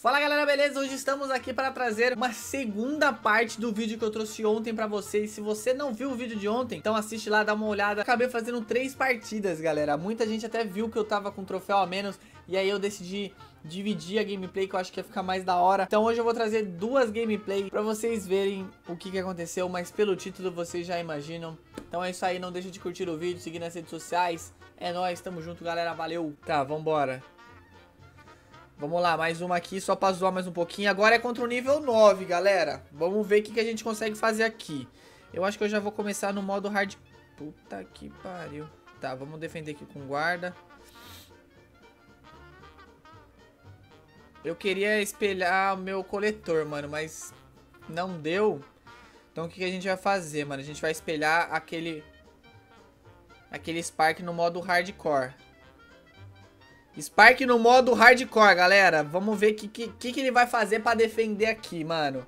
Fala galera, beleza? Hoje estamos aqui para trazer uma segunda parte do vídeo que eu trouxe ontem para vocês. Se você não viu o vídeo de ontem, então assiste lá, dá uma olhada. Acabei fazendo três partidas, galera. Muita gente até viu que eu tava com troféu a menos e aí eu decidi dividir a gameplay que eu acho que ia ficar mais da hora. Então hoje eu vou trazer duas gameplay para vocês verem o que, que aconteceu, mas pelo título vocês já imaginam. Então é isso aí, não deixa de curtir o vídeo, seguir nas redes sociais. É nóis, tamo junto galera, valeu. Tá, vambora. Vamos lá, mais uma aqui, só pra zoar mais um pouquinho. Agora é contra o nível 9, galera. Vamos ver o que, que a gente consegue fazer aqui. Eu acho que eu já vou começar no modo hard... Puta que pariu. Tá, vamos defender aqui com guarda. Eu queria espelhar o meu coletor, mano, mas não deu. Então o que, que a gente vai fazer, mano? A gente vai espelhar aquele... Aquele Spark no modo hardcore. Spark no modo hardcore, galera. Vamos ver o que, que, que ele vai fazer pra defender aqui, mano.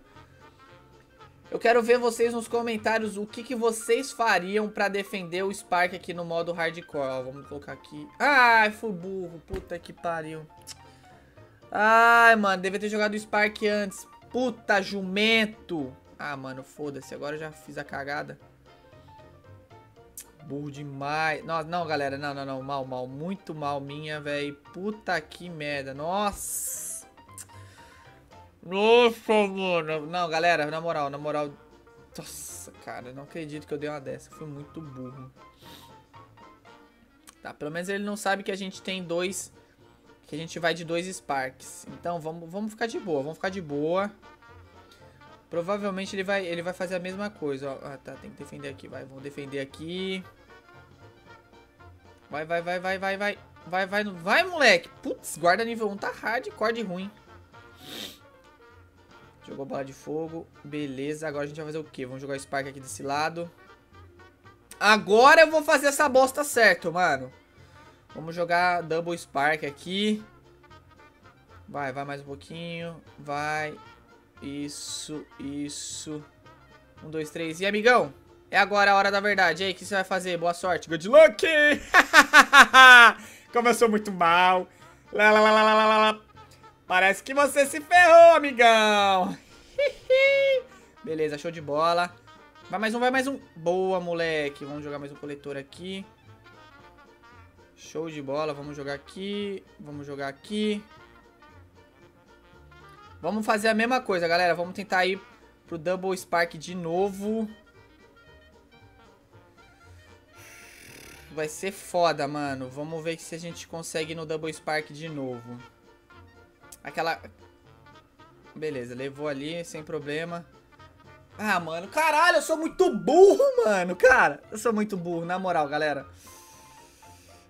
Eu quero ver vocês nos comentários o que, que vocês fariam pra defender o Spark aqui no modo hardcore. Ó, vamos colocar aqui. Ai, fui burro. Puta que pariu. Ai, mano, devia ter jogado o Spark antes. Puta jumento. Ah, mano, foda-se. Agora eu já fiz a cagada. Burro demais. Não, não, galera. Não, não, não. Mal, mal. Muito mal minha, velho. Puta que merda. Nossa. Nossa, mano. Não, galera. Na moral, na moral. Nossa, cara. Não acredito que eu dei uma dessa. Fui muito burro. Tá, pelo menos ele não sabe que a gente tem dois... Que a gente vai de dois Sparks. Então, vamos, vamos ficar de boa. Vamos ficar de boa. Provavelmente ele vai, ele vai fazer a mesma coisa. Ó. Ah, tá. Tem que defender aqui. Vai, vamos defender aqui. Vai, vai, vai, vai, vai, vai. Vai, vai, vai, moleque. Putz, guarda nível 1 tá hardcore de ruim. Jogou bola de fogo. Beleza, agora a gente vai fazer o quê? Vamos jogar o Spark aqui desse lado. Agora eu vou fazer essa bosta certo, mano. Vamos jogar Double Spark aqui. Vai, vai mais um pouquinho. Vai. Isso, isso. Um, dois, três. E amigão? É agora a hora da verdade. E aí, o que você vai fazer? Boa sorte. Good luck! Sou muito mal. Lá, lá, lá. Parece que você se ferrou, amigão. Beleza, show de bola. Vai mais um, vai mais um. Boa, moleque. Vamos jogar mais um coletor aqui. Show de bola. Vamos jogar aqui. Vamos jogar aqui. Vamos fazer a mesma coisa, galera. Vamos tentar ir pro Double Spark de novo. Vai ser foda, mano. Vamos ver se a gente consegue no Double Spark de novo. Aquela... Beleza, levou ali, sem problema. Ah, mano, caralho, eu sou muito burro, mano. Cara, eu sou muito burro, na moral, galera.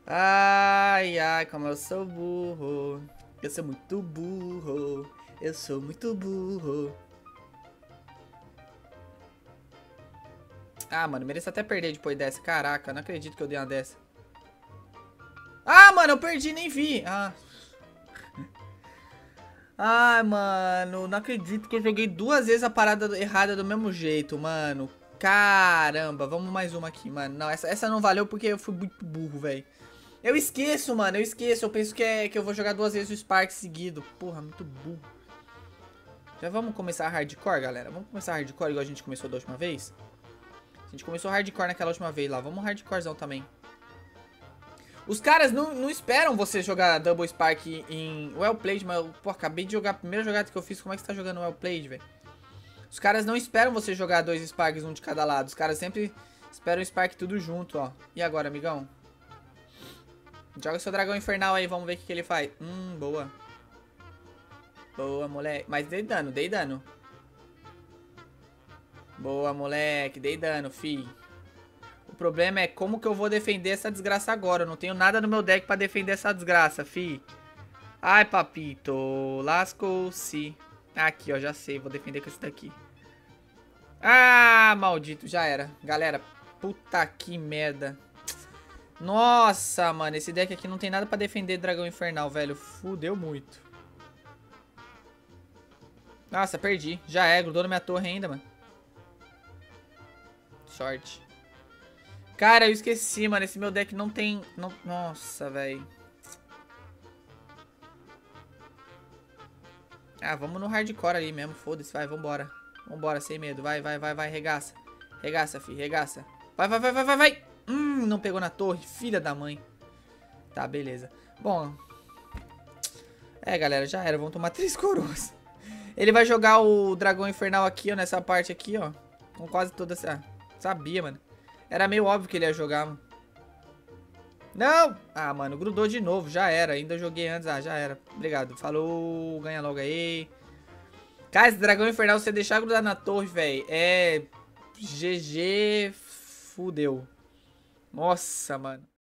Ai, ai, como eu sou burro. Eu sou muito burro. Eu sou muito burro. Ah, mano, mereço até perder depois dessa. Caraca, não acredito que eu dei uma dessa. Ah, mano, eu perdi, nem vi. Ah. Mano, não acredito que eu joguei duas vezes a parada errada do mesmo jeito, mano. Caramba, vamos mais uma aqui, mano. Não, essa, essa não valeu porque eu fui muito burro, velho. Eu esqueço, mano, eu esqueço. Eu penso que, é, que eu vou jogar duas vezes o Spark seguido. Porra, muito burro. Já vamos começar hardcore, galera? Vamos começar hardcore igual a gente começou da última vez? A gente começou hardcore naquela última vez lá. Vamos hardcorezão também. Os caras não, não esperam você jogar Double Spark em Well Played, mas pô, acabei de jogar a primeira jogada que eu fiz. Como é que você tá jogando Well Played, velho? Os caras não esperam você jogar dois Sparks, um de cada lado. Os caras sempre esperam o Spark tudo junto, ó. E agora, amigão? Joga seu dragão infernal aí, vamos ver o que, que ele faz. Hum, boa. Boa, moleque. Mas dei dano, dei dano. Boa, moleque. Dei dano, fi. O problema é como que eu vou defender essa desgraça agora. Eu não tenho nada no meu deck pra defender essa desgraça, fi. Ai, papito. Lascou-se. Aqui, ó. Já sei. Vou defender com esse daqui. Ah, maldito. Já era. Galera, puta que merda. Nossa, mano. Esse deck aqui não tem nada pra defender Dragão Infernal, velho. Fudeu muito. Nossa, perdi. Já é, grudou na minha torre ainda, mano. Sorte. Cara, eu esqueci, mano. Esse meu deck não tem... Não... Nossa, velho. Ah, vamos no hardcore ali mesmo. Foda-se, vai, vambora. Vambora, sem medo. Vai, vai, vai, vai, regaça. Regaça, fi, regaça. Vai, vai, vai, vai, vai, vai. Hum, não pegou na torre. Filha da mãe. Tá, beleza. Bom. É, galera, já era. Vamos tomar três coroas. Ele vai jogar o dragão infernal aqui, ó, nessa parte aqui, ó. Com quase toda essa... Sabia, mano. Era meio óbvio que ele ia jogar, mano. Não! Ah, mano, grudou de novo. Já era. Ainda joguei antes. Ah, já era. Obrigado. Falou. Ganha logo aí. Cara, esse dragão infernal, você deixar grudar na torre, velho, é... GG... Fudeu. Nossa, mano.